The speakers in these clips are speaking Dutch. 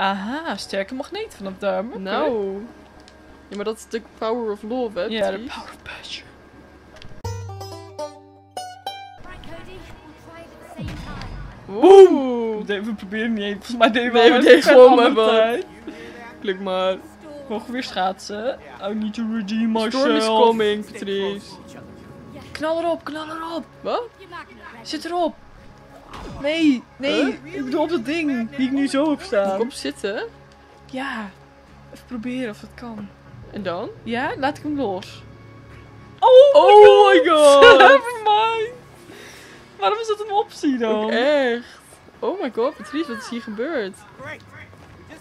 Aha, sterke magneet vanaf daar. Nou. Ja, maar dat is de power of love, hè? Ja, de power of passion. Oeh. We proberen niet eens. Volgens mij deden we Nee, we deden gewoon andere maar. Klik maar. Mogen we weer schaatsen? I need to redeem myself. Storm is coming, Patrice. Knal erop, knal erop. Wat? Zit erop. Nee, nee. Ik bedoel op dat ding die ik nu zo heb staan. Kom zitten. Ja. Even proberen of dat kan. En dan? Ja, laat ik hem los. Oh, Oh my god. Never mind. Waarom is dat een optie dan? Ook echt. Oh my god, Patrice, wat is hier gebeurd?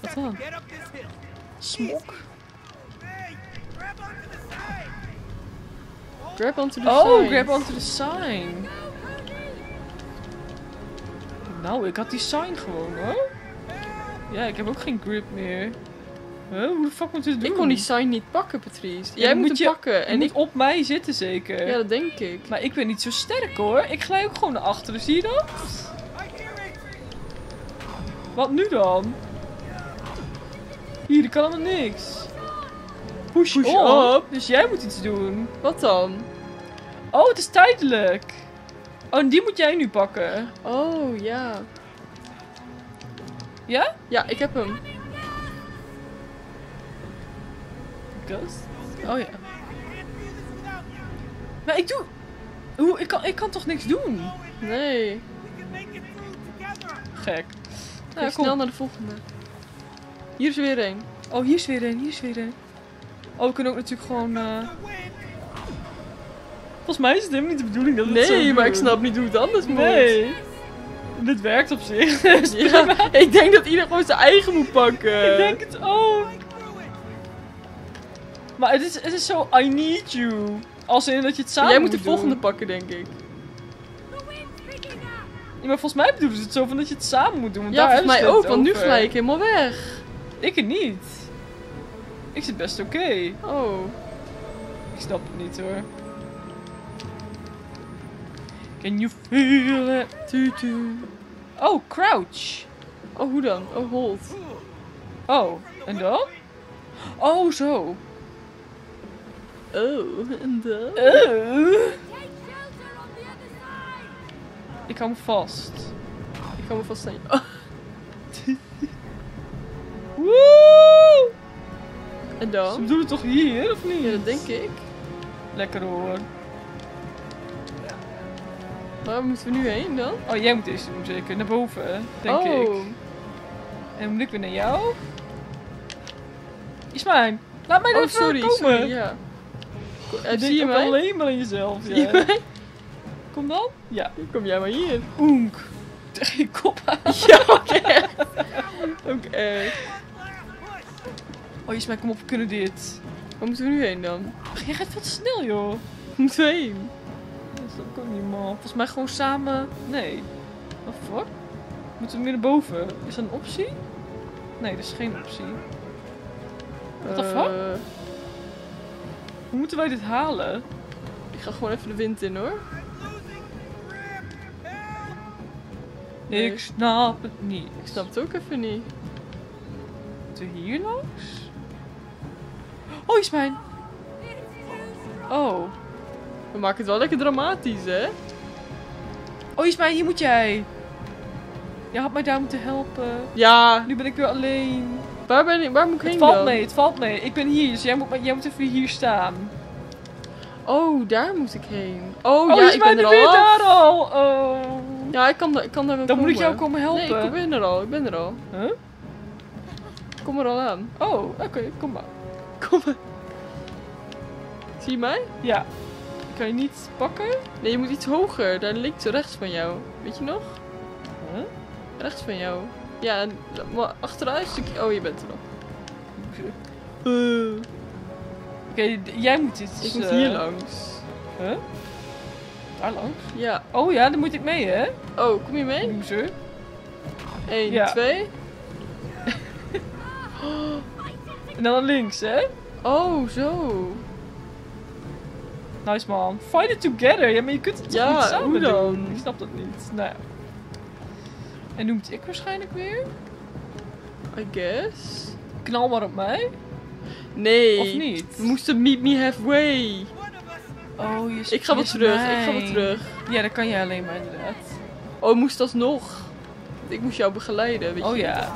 Wat dan? Smok. Grab onto the side. Grab onto the Oh, sign. grab onto the sign. Nou, ik had die sign gewoon hoor. Ja, ik heb ook geen grip meer. Huh? Hoe de fuck moet je het doen? Ik kon die sign niet pakken, Patrice. Jij moet moet hem je- pakken. Je En ik... op mij zitten zeker. Ja, dat denk ik. Maar ik ben niet zo sterk hoor. Ik glij ook gewoon naar achteren, zie je dat? Wat nu dan? Hier, ik kan helemaal niks. Push, Push up. up. Dus jij moet iets doen. Wat dan? Oh, het is tijdelijk. Oh, en die moet jij nu pakken. Oh, ja. Ja? Ja, ik heb hem. Ghost? Oh ja. Maar ik doe... Hoe? Ik kan, ik kan toch niks doen? Nee. Gek. Nou, snel naar de volgende. Hier is er weer een. Oh, hier is weer een, hier is weer een. Oh, we kunnen ook natuurlijk gewoon... eh. Volgens mij is het helemaal niet de bedoeling dat het zo Nee, maar ik snap niet hoe het anders moet. Nee. Dit werkt op zich. Ja, ik denk dat ieder gewoon zijn eigen moet pakken. ik denk het ook. Maar het is, het is zo, I need you. Als in dat je het samen Jij moet de doen. volgende pakken, denk ik. Ja, maar volgens mij bedoelen ze het zo van dat je het samen moet doen. Want Ja, daar volgens mij ook, want nu gelijk helemaal weg. Ik het niet. Ik zit best oké. Oh. Ik snap het niet hoor. Can you feel it? Tutu. Oh, crouch. Oh, hoe dan? Oh, hold. Oh, en dan? Oh, zo. Oh, en dan? Oh. Ik hou me vast. Ik ga me vast aan je... Woe! en Ze dan? bedoelen toch hier, of niet? Ja, dat denk ik. Lekker hoor. Waar moeten we nu heen dan? Oh, jij moet deze doen zeker. Naar boven, denk oh. ik. En moet ik weer naar jou? Ismijn, laat mij Oh, even sorry, komen. sorry, ja. Eh, zie je mij? alleen maar aan jezelf. Zie Ja. Kom dan? Ja. Kom jij maar hier. Oenk. Tegen je kop aan. Ja, ook echt. Ook echt. Oh, Ismijn, kom op, we kunnen dit. Waar moeten we nu heen dan? Jij gaat veel te snel, joh. Moeten we heen? Dat ook niet, man. Volgens mij gewoon samen... Nee. The fuck? Moeten we weer naar boven? Is dat een optie? Nee, dat is geen optie. What the fuck? Eh, Hoe moeten wij dit halen? ik ga gewoon even de wind in hoor. Nee. Ik snap het niet. Ik snap het ook even niet. Moeten we hier langs? Oh, Ismijn. Oh. We maken het wel lekker dramatisch, hè? Oh, Ismijn, hier moet jij. Je had mij daar moeten helpen. Ja, Nu ben ik weer alleen. waar, ben ik, waar moet ik Het heen valt dan? mee, het valt mee. Ik ben hier, dus jij moet, jij moet even hier staan. Oh, daar moet ik heen. Oh, Oh, ja, ik Ismijn, ben er al af. daar al. Oh. Ja, ik kan, ik kan daar wel Dan moet ik jou komen helpen. Nee, ik ben er al, ik ben er al. Huh? Ik kom er al aan. Oh, oké, kom maar. Kom maar. Zie je mij? Ja. Kan je niet pakken. Nee, je moet iets hoger. Daar links, rechts van jou. Weet je nog? Huh? Rechts van jou. Ja, maar achteruit stukje. Oh, je bent er nog. Oké, d- jij moet iets. Ik moet eh, hier langs. Huh? Daar langs? Ja. Oh ja, dan moet ik mee, hè? Oh, kom je mee? Loser. 1, Ja. 2. En dan naar links, hè? Oh, zo. Nice man. Fight it together. Ja, maar je kunt het toch Ja, niet samen hoe dan? doen? Ik snap dat niet. Nou ja. En noemt ik waarschijnlijk weer? I guess. Knal maar op mij. Nee. Of niet? We moesten meet me halfway. Oh, je Ik ga wel terug, ik ga wel terug. Ja, dat kan jij alleen maar inderdaad. Oh, moest alsnog. Ik moest jou begeleiden, weet je. Oh ja.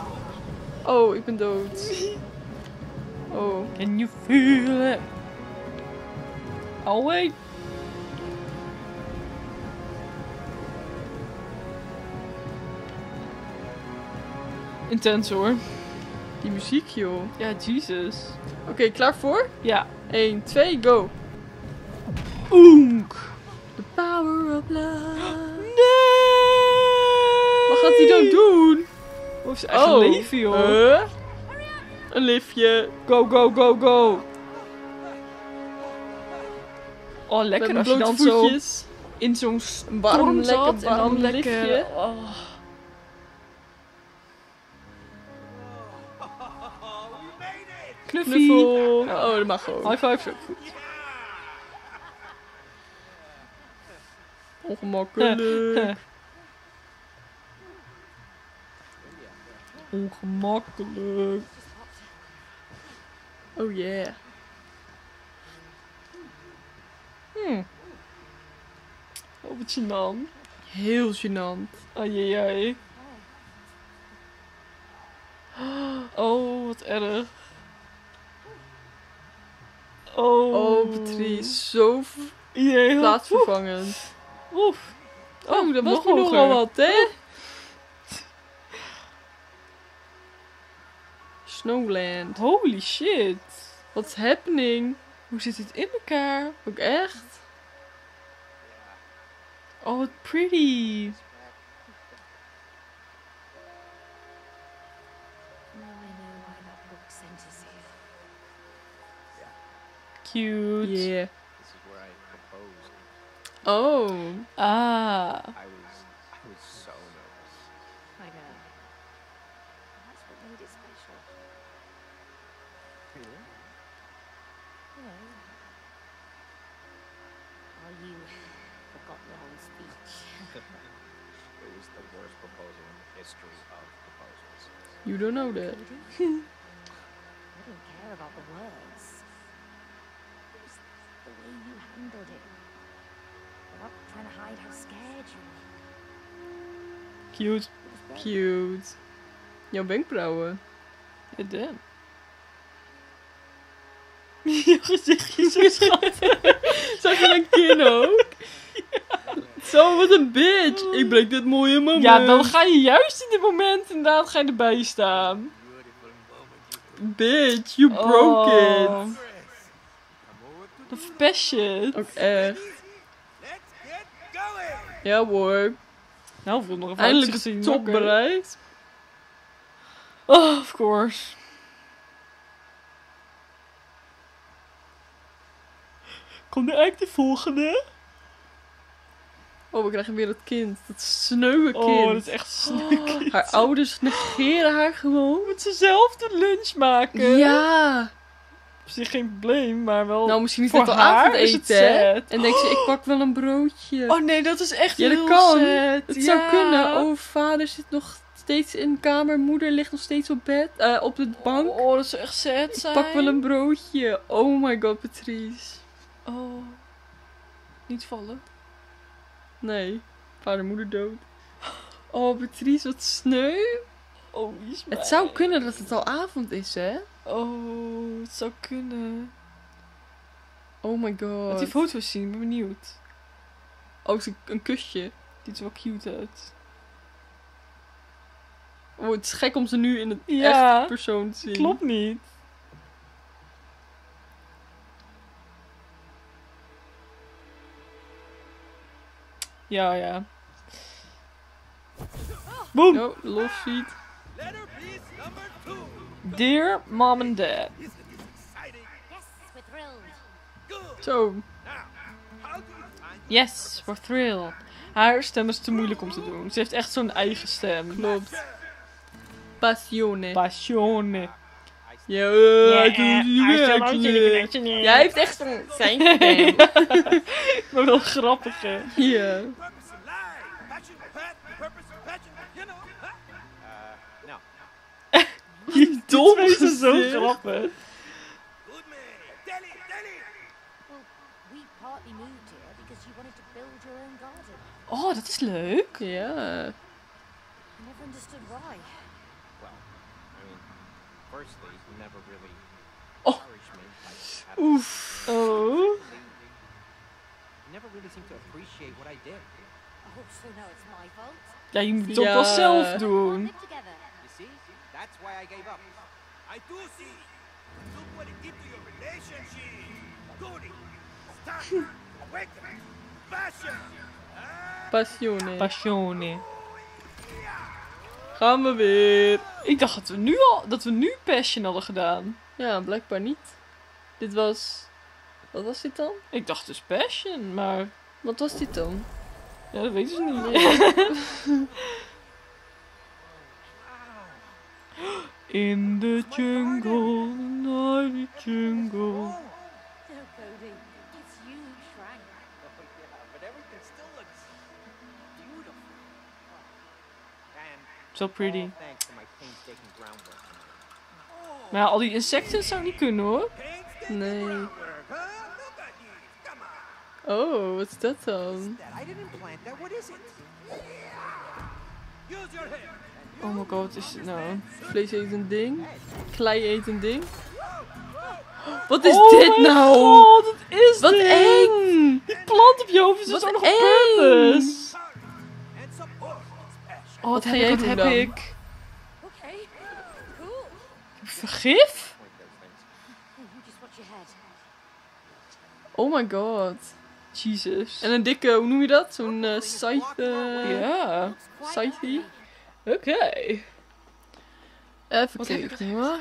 Oh, ik ben dood. Oh. Can you feel Oh wait. Intens hoor. Die muziek, joh. Ja, Jesus. Oké, klaar voor? Ja. 1, 2, go. Oenk. The power of love. Nee! Wat gaat hij dan doen? Of zijn eigen leven, joh. Huh? Een liftje. Go, go, go, go. Oh, lekker als je dan zo voetjes. in zo'n warm, storm lekker zat en dan warm lekker... Oh. Knuffie. Knuffel. Oh, dat mag gewoon. High five ook goed. Ongemakkelijk. Ongemakkelijk. Oh yeah. Hm. Oh, wat gênant. Heel gênant. Ai. Oh, wat erg. Oh. Oh, Patrice. Zo Jee, plaatsvervangend. Oef. Oh, dat was nogal wat, hè? Snowland. Holy shit. What's happening? Hoe zit dit in elkaar? Ook echt? Oh, wat pretty. Now I know why that book sent us here. Cute. Yeah. This is where I proposed. Oh. Ah. History of proposals. You don't know that. I don't care about the words. It was the way you handled it. Without trying to hide how scared you were. Cute. It was great. Cute. Jouw wenkbrauwen. Ja, damn. Je gezichtje zo schattig. Zag je een kin ook? Zo, wat een bitch. Ik breek dit mooie moment. Ja, dan ga je juist in dit moment inderdaad ga je erbij staan. Bitch, you broke it. Oh, Dan verpest je. Ook echt. Ja hoor. Nou, wil nog even Eindelijk uitzicht de zien. top bereikt. Oh, of course. Komt er eigenlijk de volgende? Oh, we krijgen weer dat kind. Dat sneuwe kind. Oh, dat is echt snuk. Haar ouders negeren haar gewoon. Moet ze zelf de lunch maken? Ja. Op zich geen probleem, maar wel... Nou, misschien niet voor al haar is sad. En denkt ze, ik pak wel een broodje. Oh nee, dat is echt Ja, dat heel kan. sad. het zou kunnen. Oh, vader zit nog steeds in de kamer. Moeder ligt nog steeds op bed. eh, op de bank. Oh, dat zou echt sad ik zijn. pak wel een broodje. Oh my god, Patrice. Oh. Niet vallen. Nee. Vader en moeder dood. Oh, Patrice, wat sneu. Oh, is Het zou kunnen dat het al avond is, hè? Oh, het zou kunnen. Oh my Laat god. die foto's zien, ik ben benieuwd. Oh, is een- een kusje. Dit is wel cute uit. Oh, het is gek om ze nu in het Ja, echt persoon te zien. Klopt niet. Ja, ja. Boom! Oh. Dear mom and dad. Zo. Yes, we're thrilled. Haar stem is te moeilijk om te doen. Ze heeft echt zo'n eigen stem. Klopt. Passione. Passione. Ja, eh, ik doe het niet werkelijk. Jij heeft echt een zijn. Maar wel grappig, hè? Ja. Uh, no. dom zijn zo grappig. Good man. Tell it, tell it. Well, we partly moved here because you wanted to build your own garden. Oh, dat is leuk. Ja. I firstly, you never really Oh. encouraged me. Like, at Oh. You never really seemed to appreciate what I did. Oh, so now it's my fault? Ja, je moet het ook wel zelf doen. You see? That's why I gave up. I do see. Look what it did to your relationship. Goody. Stop. Wake up. Passion. Ah, Passione. Passione. Gaan we weer. Ik dacht dat we nu al, dat we nu Passion hadden gedaan. Ja, blijkbaar niet. Dit was... Wat was dit dan? Ik dacht dus Passion, maar Wat was dit dan? ja, dat weten ze niet. In the jungle, night jungle. So pretty. Maar ja, al die insecten zou niet kunnen hoor. Nee. Oh, wat is dat dan? Oh my god, wat is dit nou? Vlees etend ding. Klei etend ding. Wat is Oh dit nou? God, wat is Wat dit? eng! Die plant op je hoofd is Wat zo nog op Oh, wat ga heb jij ik, wat heb dan? ik? Vergif? Oh my god. Jesus. En een dikke, hoe noem je dat? Zo'n eh scythe. eh, ja, Scythe? oké. Even Wat heb ik kijken hoor.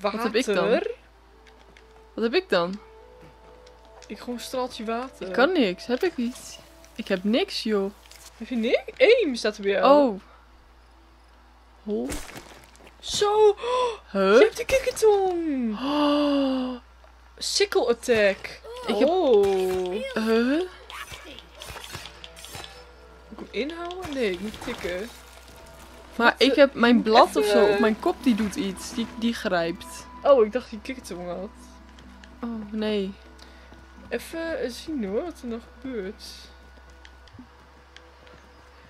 Water. heb ik dan? Wat heb ik dan? Ik gewoon een straaltje water. Ik kan niks. Heb ik iets? Ik heb niks joh. Heb je niks? Eén staat er bij jou. Oh. Hol. Zo. Je Huh? hebt de kikkertong. Oh. Sickle attack. Ik heb- Oh. Huh? Moet ik hem inhouden? Nee, ik moet tikken. Maar Wat, ik eh, heb mijn blad of zo even- op mijn kop die doet iets. Die, die grijpt. Oh, ik dacht die kikkertong had. Oh nee. Even eh, zien hoor, wat er nog gebeurt.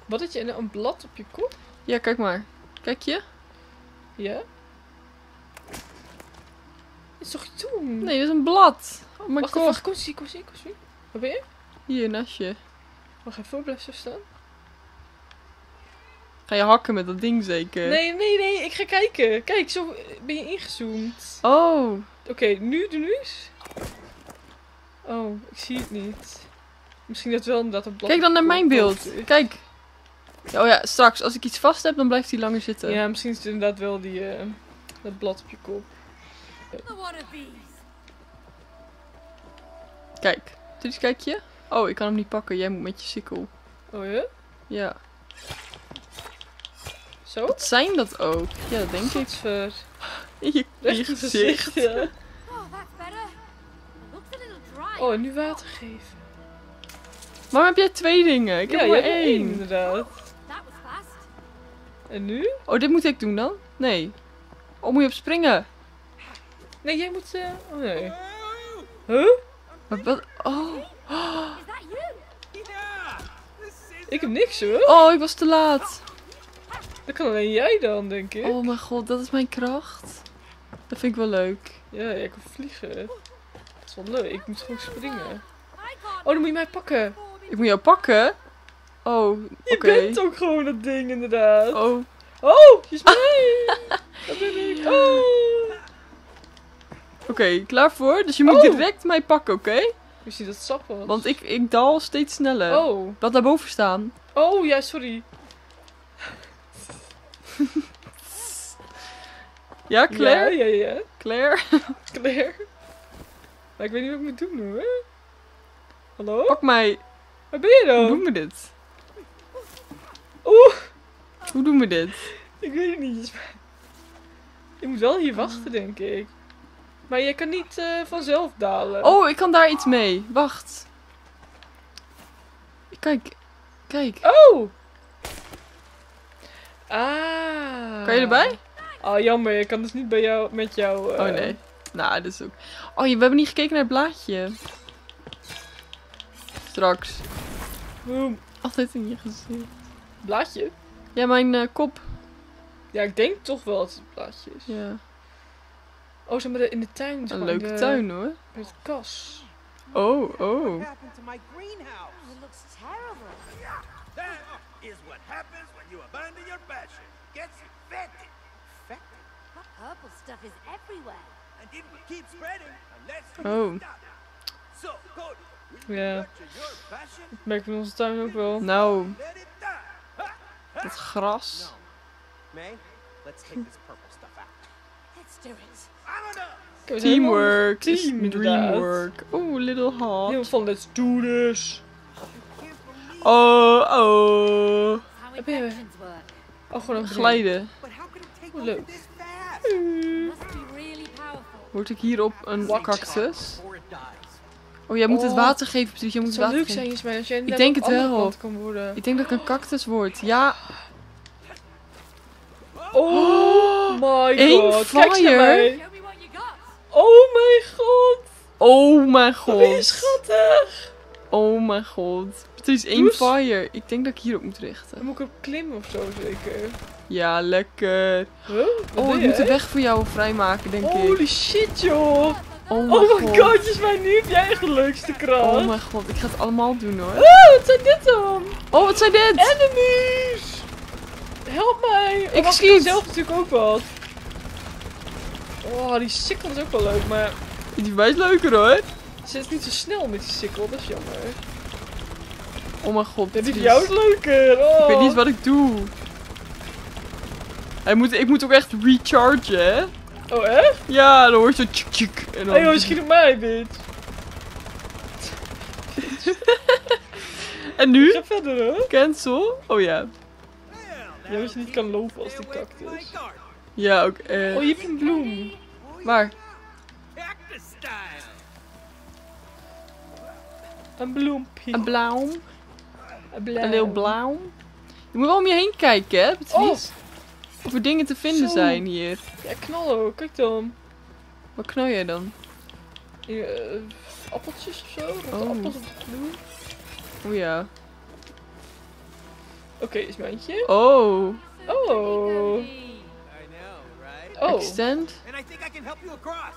Wat had je een, een blad op je kop? Ja, kijk maar. Kijk je? Ja? Is toch tong? Nee, dat is een blad. Op mijn Wacht kop. even, wacht, kom zie, kom zie, kom zie. Waar ben je? Hier, naast je. Wacht even, blijf zo staan. Ga je hakken met dat ding zeker? Nee, nee, nee, ik ga kijken. Kijk, zo ben je ingezoomd. Oh. Oké, nu, doe nu eens. Oh, ik zie het niet. Misschien dat wel inderdaad een blad. Kijk dan naar mijn beeld. is. Kijk. Oh ja, straks. Als ik iets vast heb, dan blijft hij langer zitten. Ja, misschien is het inderdaad wel die, eh, dat blad op je kop. Kijk. Dus kijk je? Oh, ik kan hem niet pakken. Jij moet met je sikkel. Oh ja? Ja. Zo? Wat zijn dat ook? Ja, dat denk ik. Godver. In je, in je gezicht. ja. Oh, nu water geven. Waarom heb jij twee dingen? Ik ja, heb maar er één. één inderdaad. En nu? Oh, dit moet ik doen dan? Nee. Oh, moet je op springen? Nee, jij moet... eh, Oh nee. Huh? Maar wat? Oh. Is that you? yeah. This is Ik heb niks hoor. Oh, ik was te laat. Dat kan alleen jij dan, denk ik. Oh mijn god, dat is mijn kracht. Dat vind ik wel leuk. Ja, jij kan vliegen. Dat is wel leuk. Ik moet gewoon springen. Oh, dan moet je mij pakken. Ik moet jou pakken. Oh, oké. Je bent ook gewoon dat ding, inderdaad. Oh, Oh, je is mee. Dat ben ik. Oh. oké, klaar voor? Dus je moet Oh. direct mij pakken, oké? Je dat het sap was? Want ik, ik dal steeds sneller. Oh. Wat daarboven staan. Oh, ja, sorry. Ja, Claire? Ja, ja, ja. Claire? Claire. Maar ik weet niet wat ik moet doen hoor. Hallo? Pak mij. Waar ben je Hoe dan? doen we dit? Oeh, Hoe doen we dit? ik weet het niet. Je moet wel hier wachten, denk ik. Maar jij kan niet eh, vanzelf dalen. Oh, ik kan daar iets mee. Wacht. Kijk. Kijk. Oh! Ah. Kan je erbij? Oh, jammer. Je kan dus niet bij jou, met jou... eh, Oh nee. Nou, dat is ook... Oh, we hebben niet gekeken naar het blaadje. Straks. Boom. Altijd in je gezicht. Blaadje? Ja, mijn eh, kop. Ja, ik denk toch wel dat het een blaadje is. Ja. Oh, ze hebben er in de tuin. zeg Een maar, leuke in de- tuin hoor. Bij het kas. Oh, oh. What happened to my greenhouse? It looks terrible. That is what happens when you abandon your passion. Gets infected. Infected? That purple stuff is everywhere. And it will keep spreading unless you Oh. stop. So, Cody, will you Ja. nurture your passion? Merk ik in onze tuin ook wel. Nou, Let it die. Dat gras. May, let's take this purple stuff out. Let's do it. I'm enough. Kijk, we zijn helemaal Teamwork is team, dreamwork. Oh, little heart. van let's do this. Oh, oh. Heb je-. Oh, gewoon een Glijden. Oh, leuk. this fast? Must be really powerful. Word ik hierop een cactus? Oh, jij moet het Oh. water geven, Patricia. Jij Het moet zou water leuk geven. zijn, Jasmijn, als jij Ik denk het wel. kant kan worden. Ik denk dat ik een cactus word. Ja. Oh my god. Naar fire. Oh mijn god. Oh mijn Wat ben je god. schattig. Oh mijn god. Het is één Does. fire. Ik denk dat ik hierop moet Dan richten. moet ik op klimmen of zo zeker. Ja, lekker. Huh? Oh, ik je? moet de weg voor jou vrijmaken, denk ik. Holy shit joh. Oh Oh mijn my god, Jasmijn, nu heb jij echt de leukste kracht. Oh mijn god, ik ga het allemaal doen hoor. Oh, wat zijn dit dan? Oh, wat zijn dit? Enemies! Help mij! Ik oh, schiet. zelf natuurlijk ook wat. Oh, die sikkel is ook wel leuk, maar Die bij is leuker hoor. ze is niet zo snel met die sikkel, dat is jammer. Oh mijn god. Ja, die van Patrice. jou is leuker. Oh. Ik weet niet eens wat ik doe. Hij moet, ik moet ook echt rechargen, hè? Oh, echt? Ja, dan hoort je zo tjik tjik. En dan... Hé, joh, schiet op mij, bitch. En Ik nu? ga verder, hoor. Cancel? Oh ja. Ja, dat je niet kan lopen als die cactus. Ja, ook eh. Oh, je hebt een bloem. Waar? Een bloempje. Een blauw. Een blauw. Een heel blauw. Je moet wel om je heen kijken, hè, Patrice? Of er dingen te vinden Zo. zijn hier. Ja, knallen hoor. Kijk dan. Wat knal jij dan? Eh, appeltjes of zo? Wat Oh. appels op de bloem. Oh ja. Oké, is mijntje. Oh. Oh. I know, right? Oh. Extend. And I think I can help you across.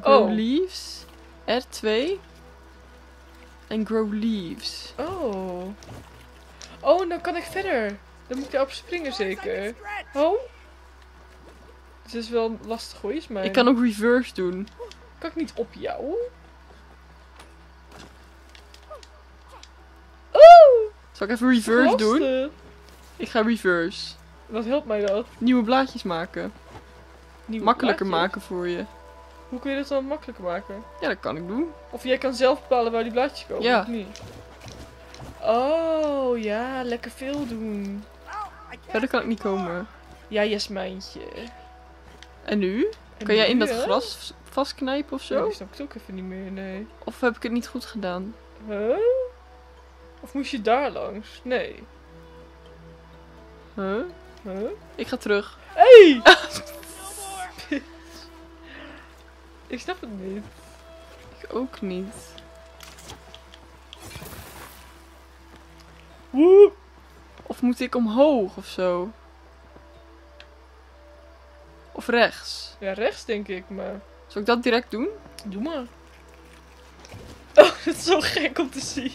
Grow Oh. leaves. R2. En grow leaves. Oh. Oh, dan kan ik verder. Dan moet ik daarop springen zeker. Oh. Het is wel lastig hoor, is mij. Ik kan ook reverse doen. Kan ik niet op jou? Oh! Zal ik even reverse doen? Ik ga reverse. Wat helpt mij dat? Nieuwe blaadjes maken. Nieuwe Makkelijker blaadjes? maken voor je. Hoe kun je dat dan makkelijker maken? Ja, dat kan ik doen. Of jij kan zelf bepalen waar die blaadjes komen, Ja. of niet? Oh, ja, lekker veel doen. Verder kan ik niet komen. Ja, Jasmijntje. En nu? En Kan jij in dat hè? gras vastknijpen of Ja, zo? snap ik het ook even niet meer, nee. Of heb ik het niet goed gedaan? Huh? Of moest je daar langs? Nee. Huh? Huh? Ik ga terug. Hey! ik snap het niet. Ik ook niet. Woe! Of moet ik omhoog of zo? Of rechts? Ja, rechts denk ik, maar... Zal ik dat direct doen? Doe maar. Oh, dat is zo gek om te zien.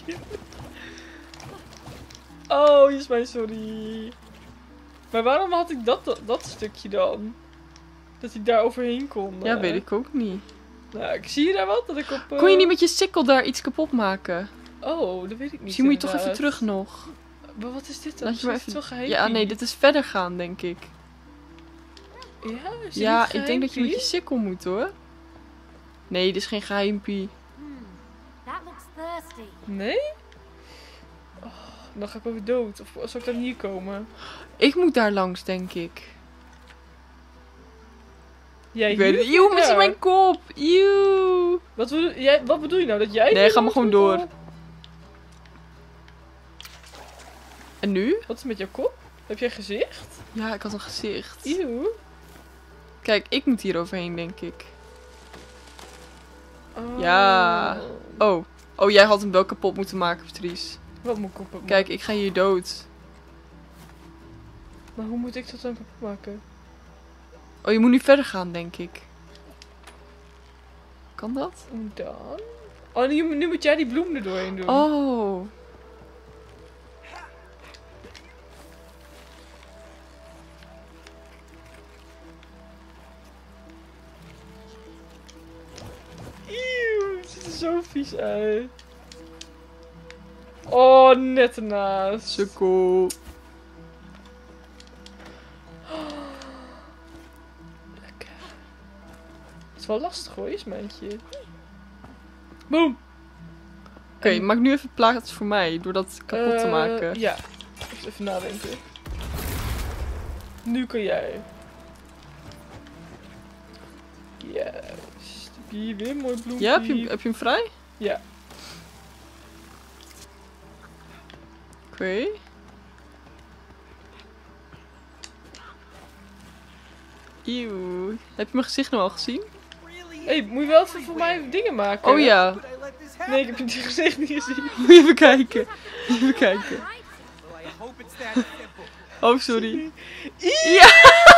Oh, Jasmijn, sorry. Maar waarom had ik dat, dat stukje dan? Dat hij daar overheen kon. Ja, eh. weet ik ook niet. Nou, ik zie je daar wat? Dat ik op... eh, Kon je niet met je sikkel daar iets kapot maken? Oh, dat weet ik niet Misschien moet je toch even terug nog. Maar wat is dit dan? Laat je maar Is even... Ja, nee, dit is verder gaan, denk ik. Ja, is Ja, ik denk dat je met je sikkel moet, hoor. Nee, dit is geen geheimpie. Hmm. Nee? Oh, dan ga ik wel weer dood. Of zal ik dan hier komen? Ik moet daar langs, denk ik. Jij ik weet het. Eeuw, mijn kop. Eeuw. Wat bedoel, jij, wat bedoel je nou? Dat jij Nee, ga maar gewoon door. En nu? Wat is met jouw kop? Heb jij gezicht? Ja, ik had een gezicht. Eeuw. Kijk, ik moet hier overheen, denk ik. Oh. Ja. Oh. Oh, jij had hem wel kapot moeten maken, Patrice. Wat moet ik op Kijk, ik ga hier dood. Maar hoe moet ik dat dan kapot maken? Oh, je moet nu verder gaan, denk ik. Kan dat? Hoe dan? Oh, nu, nu moet jij die bloem er doorheen doen. Oh. Zo vies uit. Oh, net ernaast. Sukkel. Lekker. Het is wel lastig hoor, ismijntje. Boom. Oké, maak nu even plaats voor mij, door dat kapot te Eh, maken. Ja. Even, nadenken. Nu kan jij. Juist. Heb je hier weer een mooi bloempje? Ja, heb je, heb je hem vrij? Ja. Oké. Eeuw. Heb je mijn gezicht nou al gezien? Really? hey, moet je wel even voor mij dingen maken? Oh ja. Nee, ik heb je gezicht niet gezien. Moet je even kijken. Even kijken. I hope it's that simple. Oh, sorry. Gadver.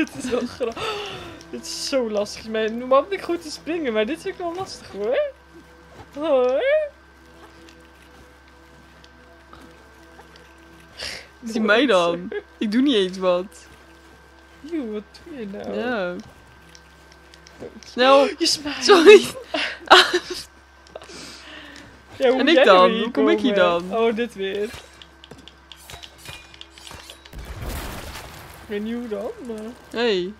Het is wel grappig. Dit is zo lastig. Maar normaal ben ik goed te springen, maar dit is ook wel lastig hoor. Hoi. Zie mij dan. Ik doe niet eens wat. Joe, wat doe je nou? Ja. Snel. Je smijt. Sorry. Ja, hoe En ik dan? Hoe kom ik hier dan? Oh, dit weer. Hoe dan, maar... Hey.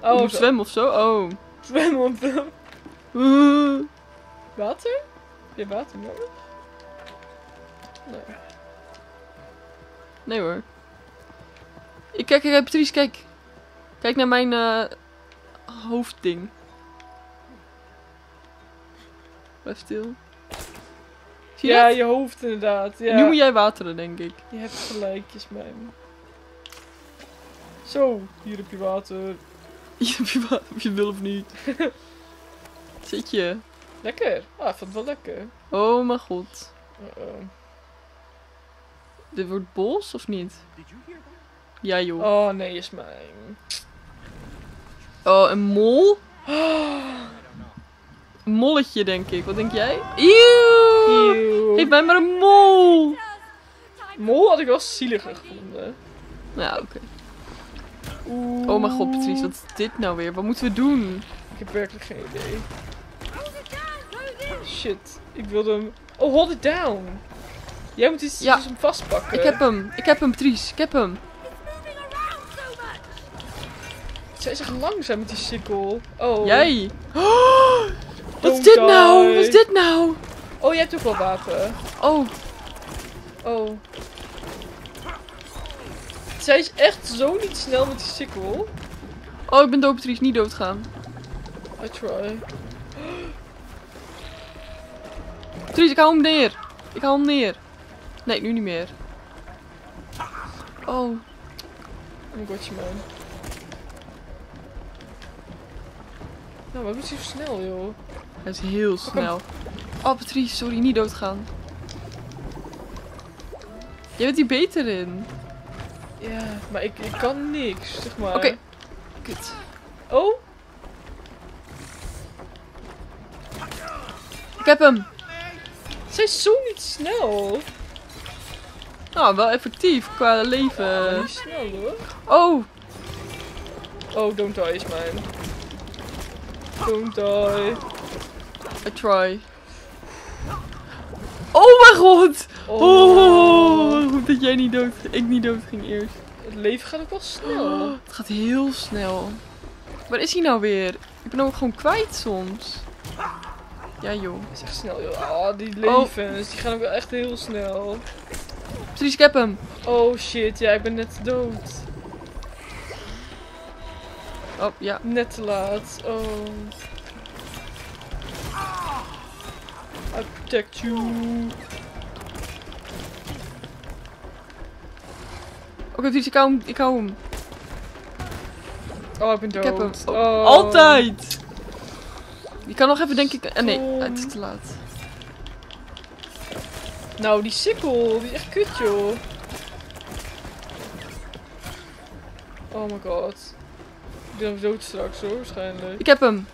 Oh, moet zwemmen of zo? Oh. zwemmen op de... Oeh. Water? Heb je water nodig? Nee. Nee hoor. Ik kijk, kijk, Patrice, kijk. Kijk naar mijn eh, hoofdding. Blijf stil. Zie je Ja, dat? je hoofd inderdaad. Ja. Nu moet jij wateren, denk ik. Je hebt gelijkjes met me. Zo, hier heb je water. Of je, wa- of je wil of niet. Zit je? Lekker. Ah, ik vond het wel lekker. Oh mijn god. Uh-oh. Dit wordt bos of niet? Did you hear that? Ja joh. Oh nee, is mijn. Oh, een mol? Een molletje, denk ik. Wat denk jij? Eeuw! Eeuw. Geef mij maar een mol! Mol had ik wel zieliger gevonden. Ja, oké. Oh mijn god, Patrice, wat is dit nou weer? Wat moeten we doen? Ik heb werkelijk geen idee. Shit, ik wilde hem... Oh, hold it down. Jij moet iets Ja. dus hem vastpakken. Ik heb hem. Ik heb hem, Patrice. Ik heb hem. Zij is echt langzaam met die sikkel. Oh. Jij. wat is dit nou? Wat is dit nou? Oh, jij hebt ook wel water. Oh, Oh. Zij is echt zo niet snel met die sikkel. oh, ik ben dood, Patrice. Niet doodgaan. I try. Patrice, ik hou hem neer. Ik hou hem neer. Nee, nu niet meer. Oh, Oh my god, je man. Nou, wat is hij zo snel, joh? hij is heel snel. Oh, Patrice, sorry. Niet doodgaan. Jij bent hier beter in. Ja, maar ik, ik kan niks, zeg maar. Oké. Kut. Oh? Ik heb hem. Zij is zo niet snel. Nou, wel effectief qua leven. niet snel, hoor. Oh, Oh, don't die is mijn. Don't die. I try. Oh mijn god! Oh, wat goed dat jij niet dood, ik niet dood ging eerst. Het leven gaat ook wel snel. Oh, het gaat heel snel. Waar is hij nou weer? Ik ben hem ook gewoon kwijt soms. Ja joh. Het is echt snel, joh. Oh, die levens, die gaan ook wel echt heel snel. Precies, ik heb hem. Oh shit, ja, ik ben net dood. Oh, ja. Net te laat. Oh. I protect you. Oké, Dries, ik hou hem. Ik hou hem. Oh, ik ben dood. Ik heb hem. Oh. Altijd! Je kan nog even, denk ik... eh, nee, het is te laat. Nou, die sikkel, die is echt kut, joh. Oh my god. Ik ben dood straks, hoor, waarschijnlijk. Ik heb hem.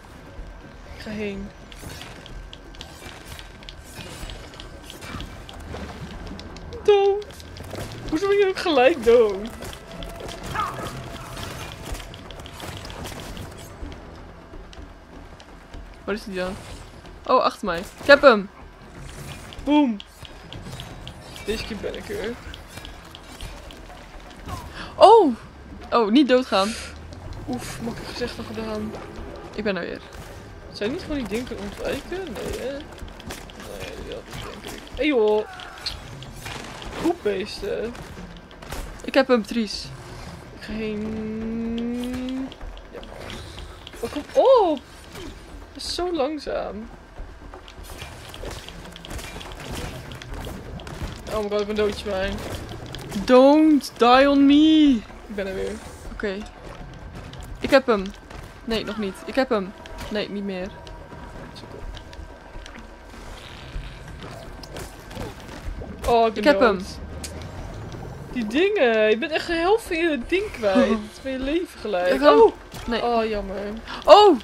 Ik ga heen. Je ook gelijk dood? Waar is die dan? Oh, achter mij. Ik heb hem. Boom. Deze keer ben ik er. Oh! Oh, niet doodgaan. Oef, makkelijk gezegd dan gedaan. Ik ben er weer. Zijn niet gewoon die dingen ontwijken? Nee, hè? Nee, dat denk ik. Hé joh. Poepbeesten. Ik heb hem, ga heen. Ja. Oh, kom op! Is zo langzaam. Oh my god, ik ben doodje mijn. Don't die on me. Ik ben er weer. Oké. Ik heb hem. Nee, nog niet. Ik heb hem. Nee, niet meer. Oh, ik ben Ik heb hem. Die dingen. Je bent echt een helft van je ding kwijt. van je leven gelijk. Ik kan- Oh! Nee. Oh, jammer. Oh!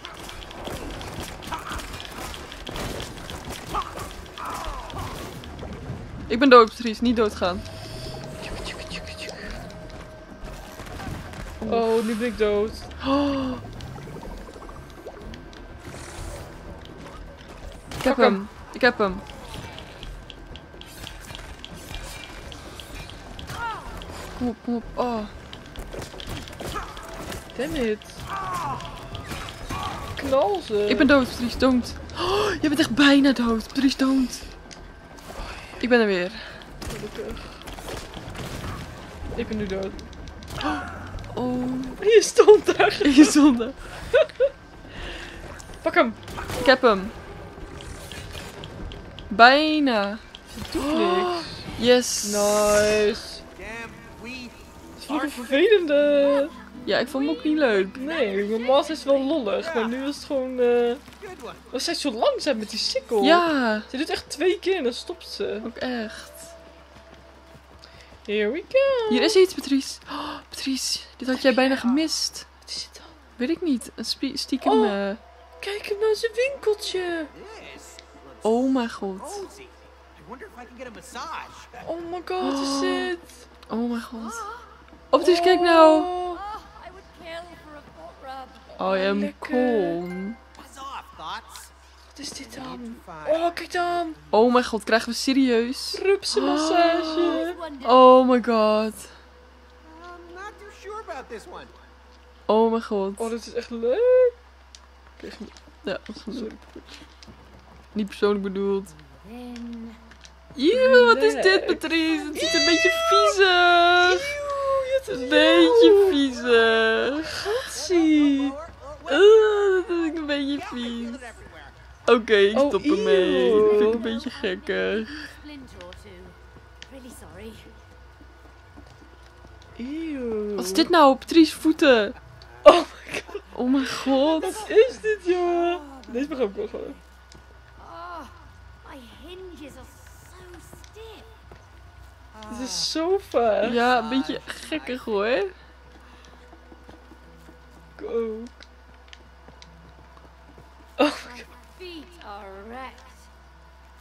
Ik ben dood, Tries. Niet doodgaan. Oh, nu ben ik dood. Oh. Ik heb hem. Ik heb hem. Kom op, kom op. Oh. Damn it. Knal ze. Ik ben dood, Dries, don't. Oh, je bent echt bijna dood. Dries, don't. Ik ben er weer. Ik ben nu dood. Oh, Je stond daar. je zonde. Pak hem. Ik heb hem. Bijna. Doet niks. Yes. Nice. Ik een vervelende. Ja, ik vond hem ook niet leuk. Nee, normaal is wel lollig. Maar nu is het gewoon... eh good one. We zijn zo langzaam met die sikkel. Ja, Ze doet echt twee keer en dan stopt ze. ook echt. Here we go. Hier is iets, Patrice. Oh, Patrice, dit had jij bijna gemist. Wat is het dan? Weet ik niet. Een spie- stiekem... Oh. eh, Kijk hem naar zijn winkeltje. Oh mijn god. Oh my god, wat is dit? Oh mijn god. Oh, Patrice, kijk nou. Oh. Oh, I am calm. Wat is dit dan? Oh, kijk dan. Oh mijn god, krijgen we serieus? Rupsenmassage. Oh my god. I'm not too sure about this one. Oh mijn god. Oh, dit is echt leuk. Ja, dat is Sorry. niet persoonlijk bedoeld. Eeuw, wat is dit. Patrice? Het ziet een beetje viezig. Een beetje viezig. Or, Uh, dat vind ik een beetje vies. Oké, ik Oh, stop ermee. Dat vind ik een beetje gekkig. sorry. Eeuw. Wat is dit nou? Patrice voeten. Oh my god. Oh mijn god. Wat is dit, jongen? Deze begrijp ik wel gewoon. Oh, my hinges are so stiff. Dit is zo vaag. Ja, een beetje gekkig hoor. Ik ook. Oh my god. My feet are wrecked.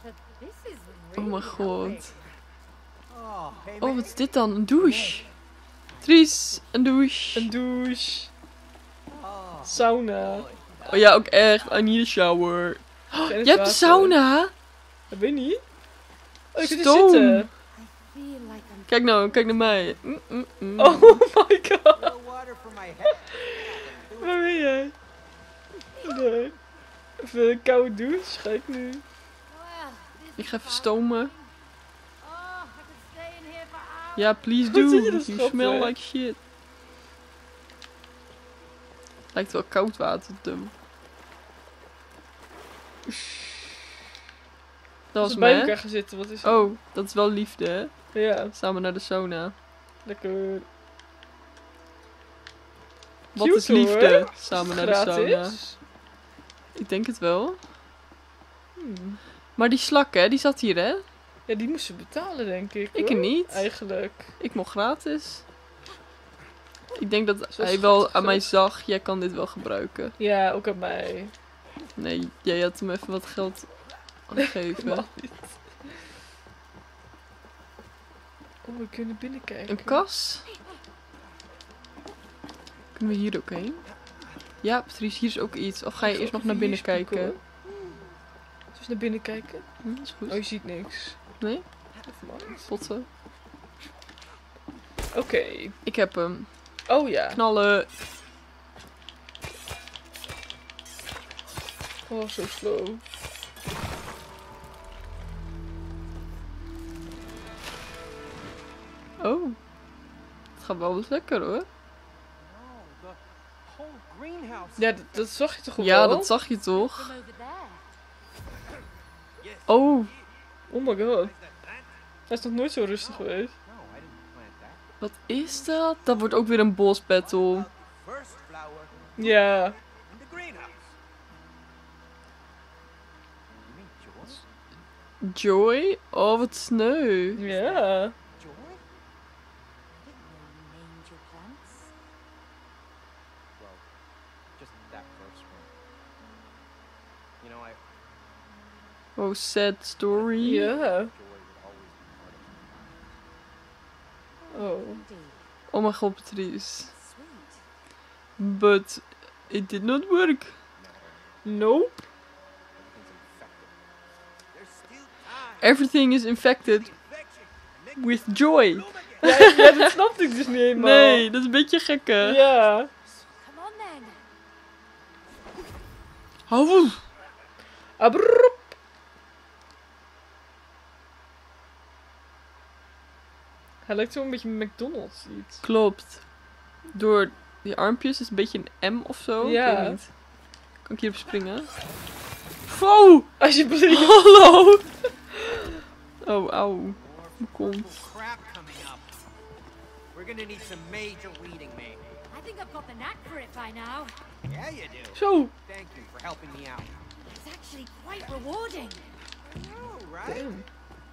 But this is Oh mijn god. Oh, Oh, wat is dit dan? Een douche. Patrice, een douche. Een douche. Oh, Sauna. Oh ja, ook echt. I need a shower. Je hebt de sauna? Dat weet ik niet. Oh, hier Stoom. zitten. I feel like I'm Kijk nou, kijk naar mij. Mm, mm, mm. Oh my god. Waar ben jij? Nee. Even een koude douche. Ga ik nu. Ik ga even stomen. Oh. Ja, please do. You smell like shit. Lijkt wel koud water te Dat was we bij elkaar gaan zitten, wat is Oh, dat is wel liefde, hè? Ja, Samen naar de sauna. lekker. Wat Cute, is liefde? hoor. Samen naar de sauna. Ik denk het wel. Hmm. Maar die slak, hè, die zat hier, hè? Ja, die moesten betalen, denk ik. Ik hoor. niet. Eigenlijk. Ik mocht gratis. Ik denk dat Zo hij wel aan mij zag, jij kan dit wel gebruiken. Ja, ook aan mij. Nee, jij had hem even wat geld gegeven. Mag niet. Oh, we kunnen binnenkijken. Een kas? Kunnen we hier ook heen? Ja, Patrice, hier is ook iets. Of ga je eerst nog naar binnen kijken? hoor. Dus naar binnen kijken. Hm, dat is goed. Oh, je ziet niks. Nee? Potten. Oké. Ik heb hem. Oh ja. Knallen. Oh, zo slow. Oh. Het gaat wel wat lekker hoor. Ja, dat, dat zag je toch ook Ja, wel? dat zag je toch? Oh, Oh my god. Hij is nog nooit zo rustig geweest. Wat is dat? Dat wordt ook weer een boss battle. Ja. Joy? Oh, wat sneu. Ja. Joy? I didn't know you named your plants. Well, just that first one. You know, I Oh, sad story. Ja. Oh. Oh mijn god, Patrice. Sweet. But it did not work. No, Nope. Everything is infected with joy. Ja, ja, dat snapte ik dus niet helemaal. Nee, dat is een beetje gekke. Ja. On then. Hou. Abrrrop. Hij lijkt zo een beetje McDonald's iets. Klopt. Door die armpjes is het een beetje een M of zo. Ik Ja. weet niet. Kan ik hierop springen? Wow! Alsjeblieft. Hallo! Oh, auw. Mijn kont. crap coming up. We're gonna need some major weeding, mate. I think I've got the knack for it by now. Yeah, you do. Zo. Thank you for helping me out. It's actually quite rewarding. Damn.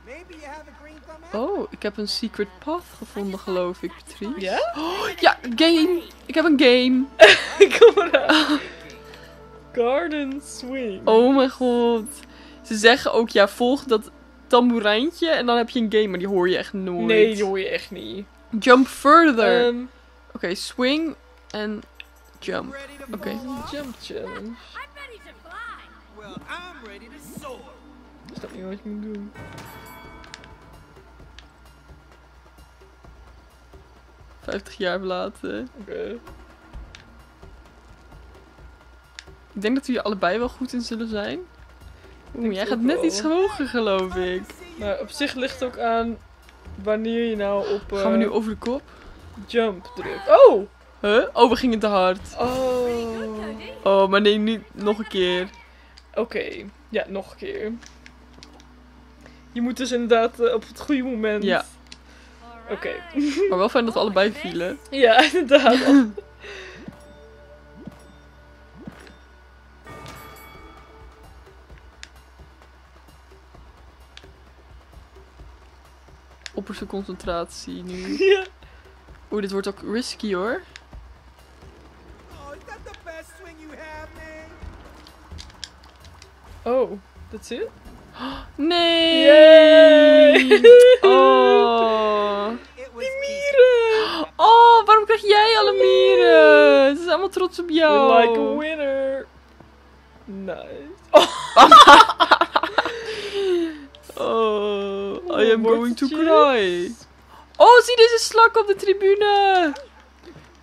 Maybe you have a green thumb apple? Oh, ik heb een secret path gevonden, geloof ik, Patrice. Ja? Ja, game! Ik heb een game! Kom eraan. Garden swing. Oh mijn god. Ze zeggen ook, ja, volg dat tamboerijntje en dan heb je een game, maar die hoor je echt nooit. Nee, die hoor je echt niet. Jump further. Ehm, Oké, swing en jump. Oké. jump challenge. I'm ready to fly. Well, I'm ready to soar. Ik snap niet wat je moet doen. Vijftig jaar later. Oké. Ik denk dat we hier allebei wel goed in zullen zijn. Oeh, jij gaat net wel. iets hoger, geloof ik. Maar op zich ligt het ook aan wanneer je nou op eh, Gaan we nu over de kop? jump drukt. Oh! Huh? Oh, we gingen te hard. Oh. Oh, maar nee, niet nog een keer. Oké. Ja, nog een keer. Je moet dus inderdaad eh, op het goede moment. Ja. Oké. Maar wel fijn dat we allebei vielen. Ja, inderdaad. Opperste concentratie nu. ja. Oeh, dit wordt ook risky hoor. Oh, is that the best swing you have, man? Oh, that's it? Nee! Yay! Oh. Was Mieren! Oh, waarom krijg jij alle mieren? Ze zijn allemaal trots op jou. Like a winner. Nice. Oh, I am going to cry. Oh, zie deze slak op de tribune.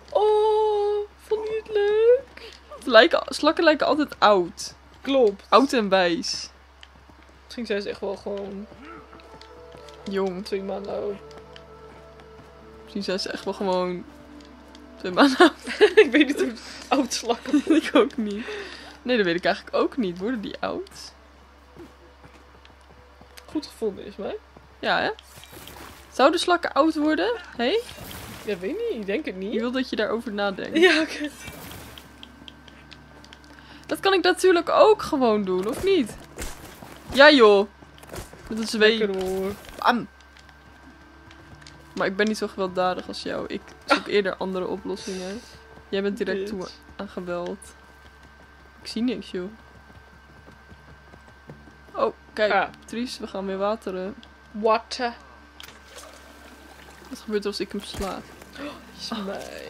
Oh, vond je het leuk? Lijken, slakken lijken altijd oud. Klopt. Oud en wijs. Misschien zijn ze echt wel gewoon Jong. twee maanden oud. Misschien zijn ze echt wel gewoon Twee maanden oud. ik weet niet hoe oud slakken. ik ook niet. Nee, dat weet ik eigenlijk ook niet. Worden die oud? Goed gevonden is mij. Ja, hè? Zouden slakken oud worden? Hé? Hey? Ja, weet niet. Ik denk het Je niet. wil dat je daarover nadenkt. Ja, oké. Dat kan ik natuurlijk ook gewoon doen, of niet? Ja, joh. Met een zweep. Lekker hoor. Bam. Maar ik ben niet zo gewelddadig als jou. Ik zoek eerder andere oplossingen. Jij bent direct toe aan geweld. Ik zie niks, joh. Oh, kijk. Ah. Tries, we gaan weer wateren. Water. Wat gebeurt er als ik hem sla? Mij.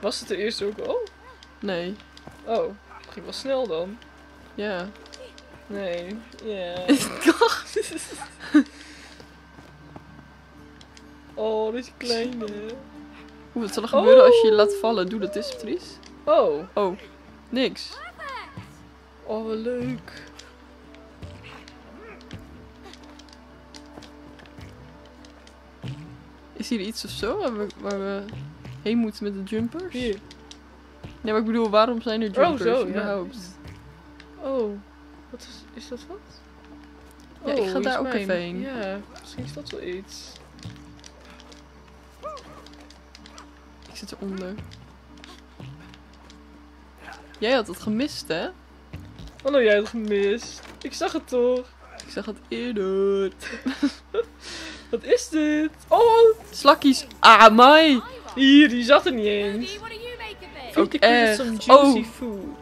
Was het de eerste ook al? Nee. Oh, ging wel snel dan. Ja. Nee. Ja. oh, dit kleine. Oeh, wat zal er gebeuren als je je laat vallen? Doe dat eens, Tries. Oh. Oh, niks. Oh, wat leuk. Is hier iets of zo waar we, waar we heen moeten met de jumpers? Hier. Nee, maar ik bedoel, waarom zijn er Oh, jumpers zo, ja. überhaupt? Oh. Wat is, is dat wat? Ja, ik ga hier daar ook mijn. even heen. Ja, misschien is dat wel iets. Ik zit eronder. Jij had het gemist, hè? Hallo, jij had het gemist. Ik zag het toch? Ik zag het eerder. Wat is dit? Oh, Slakkies. Ah, mai. hier, die zat er niet eens. Think you echt. some juicy Oh. food.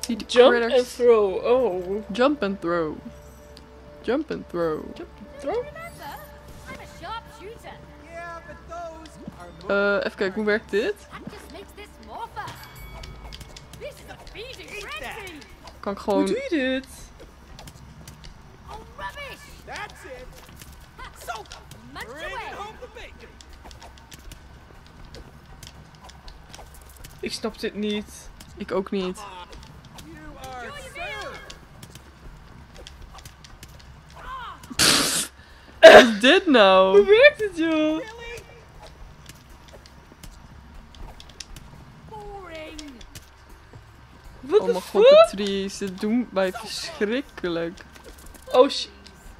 Zie die Jump critters. and throw. Oh. Jump and throw. Jump and throw. Throw? Remember, I'm a sharpshooter. Yeah, but those are Eh, even kijken, hoe werkt dit? That just makes this more fun. This is a feeding frenzy. Kan ik Hoe gewoon... doe je dit? Oh, rubbish. That's it. So, munch Bringing away. home the bacon. Ik snap dit niet. Ik ook niet. Wat is dit Hoe nou? werkt het, joh? Wat Oh de mijn god, fuck? Patrice. Dit doen wij verschrikkelijk. Oh, sh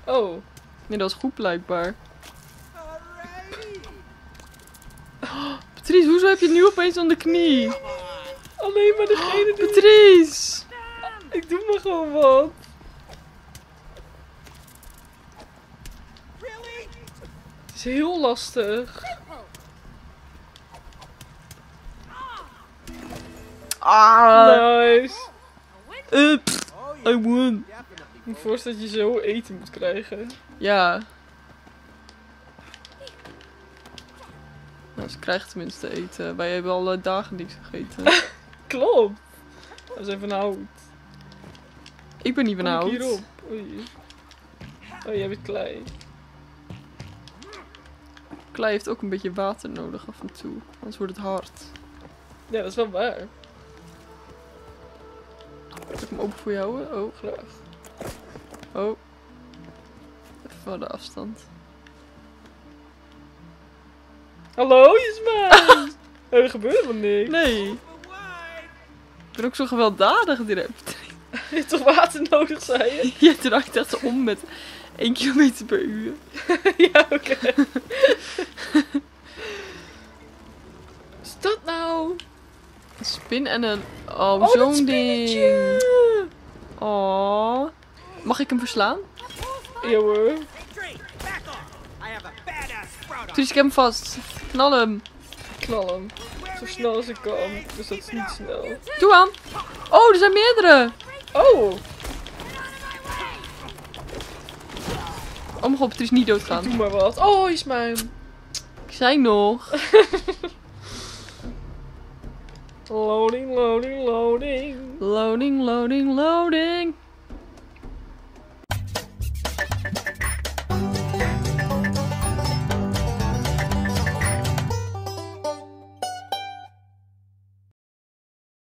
Oh. Nee, dat is goed blijkbaar. Patrice, hoezo heb je het nu opeens aan de knie? Alleen maar degene die... Patrice! Ik doe maar gewoon wat. Het is heel lastig. Ah! Nice. I won. Ik me voorstellen dat je zo eten moet krijgen. Ja. Nou, ze krijgt tenminste eten. Wij hebben al eh, dagen niks gegeten. Klopt. Is even hout. Ik ben niet Kom benauwd. ik hierop. Oei. Oh, jij bent klei. Klei heeft ook een beetje water nodig af en toe. Anders wordt het hard. Ja, dat is wel waar. Zal ik hem open voor jou? Oh, Graag. oh. Even van de afstand. Hallo, Jasmijn! er gebeurt helemaal niks. Nee, ik ben ook zo gewelddadig direct. Je hebt toch water nodig, zei je? Je draait echt om met 1 km per uur. ja, oké. Wat is dat nou? Een spin en een... Oh, dat zo'n ding. Oh. Mag ik hem verslaan? Ja hoor. Tries, ik heb hem vast. Knal hem. Knal hem. Zo snel als ik kan. Dus dat is niet snel. Doe aan. Oh, er zijn meerdere. Oh! Oh mijn god, Patrice, niet doodgaan. Doe maar wat. Oh, Jasmijn. Ik zei nog. Loading, loading, loading. Loading, loading, loading.